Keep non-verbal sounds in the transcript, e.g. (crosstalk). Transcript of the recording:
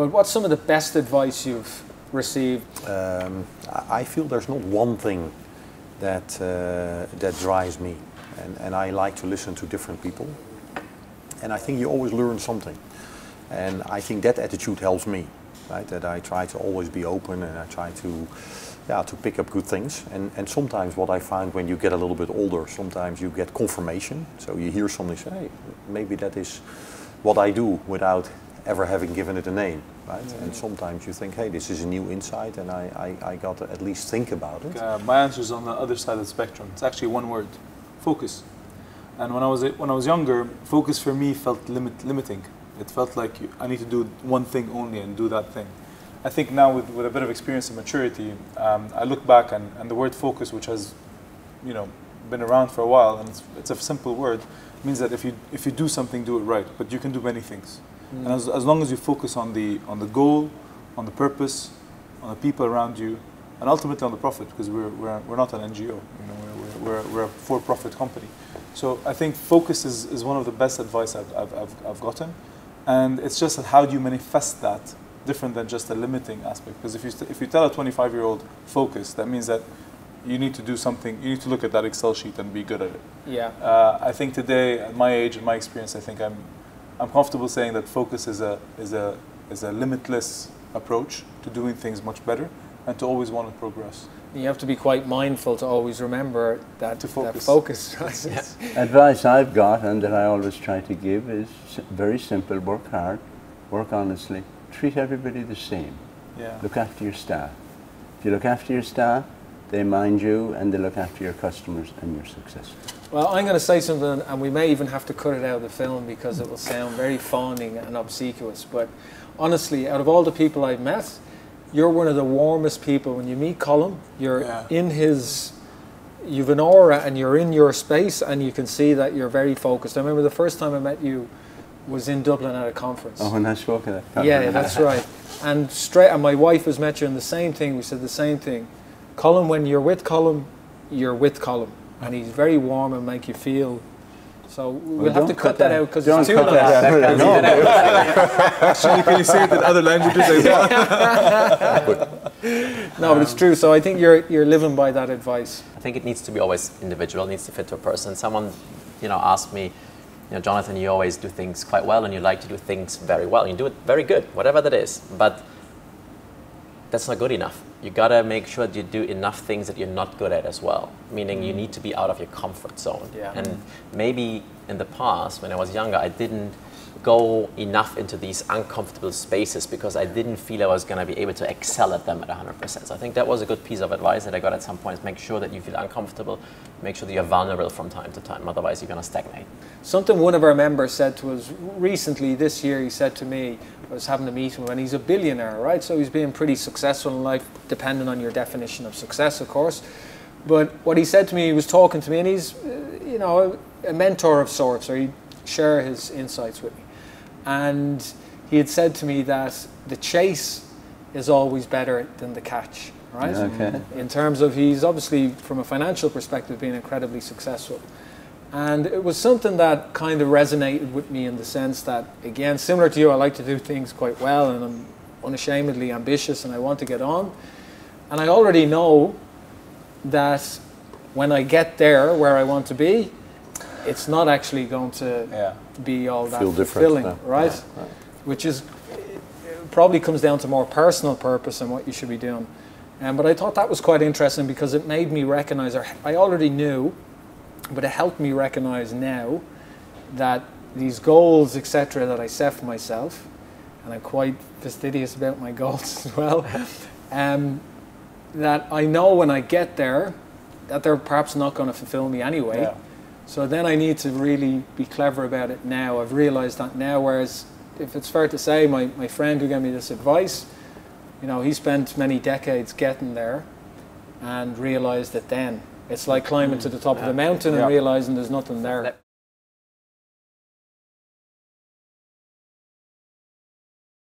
But what's some of the best advice you've received? Um, I feel there's not one thing that uh, that drives me, and, and I like to listen to different people, and I think you always learn something, and I think that attitude helps me, right? That I try to always be open, and I try to, yeah, to pick up good things, and and sometimes what I find when you get a little bit older, sometimes you get confirmation, so you hear something say, hey, maybe that is what I do without ever having given it a name, right? And sometimes you think, hey, this is a new insight, and I, I, I got to at least think about it. Uh, my answer is on the other side of the spectrum. It's actually one word: focus. And when I was when I was younger, focus for me felt limit, limiting. It felt like you, I need to do one thing only and do that thing. I think now with, with a bit of experience and maturity, um, I look back and, and the word focus, which has, you know, been around for a while, and it's, it's a simple word, means that if you if you do something, do it right. But you can do many things, and as, as long as you focus on the on the goal, on the purpose, on the people around you, and ultimately on the profit, because we're we're, we're not an NGO, you know, we're, we're, we're a for-profit company. So I think focus is, is one of the best advice I've, I've, I've, I've gotten, and it's just that how do you manifest that different than just a limiting aspect? Because if you st- if you tell a 25 year old focus, that means that you need to do something. You need to look at that Excel sheet and be good at it. Yeah. Uh, I think today, at my age and my experience, I think I'm, I'm comfortable saying that focus is a, is a, is a limitless approach to doing things much better and to always want to progress. You have to be quite mindful to always remember that To that focus. focus right? Advice I've got and that I always try to give is very simple work hard, work honestly, treat everybody the same. Yeah. Look after your staff. If you look after your staff, they mind you and they look after your customers and your success. Well, I'm going to say something, and we may even have to cut it out of the film because it will sound very fawning and obsequious. But honestly, out of all the people I've met, you're one of the warmest people. When you meet Colm, you're Yeah. in his, you've an aura, and you're in your space, and you can see that you're very focused. I remember the first time I met you was in Dublin at a conference. Oh, when I spoke at that Yeah, that's right. And straight, and my wife has met you, and the same thing. We said the same thing. Colm, when you're with Colm, you're with Colm, and he's very warm and make you feel. So we'll, have don't to cut cut that, that- out because don't it's too cut long. that out. (laughs) Actually, can you say it in other languages as well? (laughs) No, but it's true. So I think you're you're living by that advice. I think it needs to be always individual, it needs to fit to a person. Someone, you know, asked me, you know, Jonathan, you always do things quite well and you like to do things very well. You do it very good, whatever that is. But that's not good enough. You gotta make sure that you do enough things that you're not good at as well. Meaning you need to be out of your comfort zone. Yeah. And maybe in the past, when I was younger, I didn't go enough into these uncomfortable spaces because I didn't feel I was going to be able to excel at them at 100%. So I think that was a good piece of advice that I got at some point is make sure that you feel uncomfortable, make sure that you're vulnerable from time to time, otherwise you're going to stagnate. Something one of our members said to us recently this year. He said to me, I was having a meeting with him, and he's a billionaire, right? So he's being pretty successful in life, depending on your definition of success, of course. But what he said to me, he was talking to me, and he's, uh, you know, a mentor of sorts, or he'd share his insights with me. And he had said to me that the chase is always better than the catch, right? Okay. In terms of he's obviously, from a financial perspective, been incredibly successful. And it was something that kind of resonated with me in the sense that, again, similar to you, I like to do things quite well and I'm unashamedly ambitious and I want to get on. And I already know that when I get there where I want to be, it's not actually going to Yeah. be all that Feel fulfilling, no. right? Which is probably comes down to more personal purpose and what you should be doing. Um, but I thought that was quite interesting because it made me recognize, or I already knew, but it helped me recognize now that these goals, etc., that I set for myself, and I'm quite fastidious about my (laughs) goals as well, um, that I know when I get there that they're perhaps not going to fulfill me anyway. Yeah. So then I need to really be clever about it now. I've realized that now, whereas if it's fair to say, my, my friend who gave me this advice, you know, he spent many decades getting there and realized it then. It's like climbing hmm. to the top of the mountain and realizing there's nothing there.